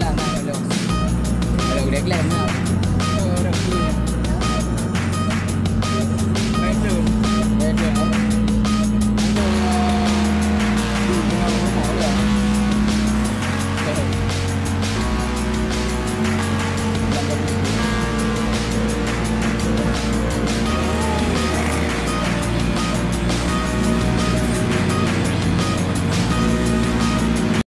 las ranolos. Claro.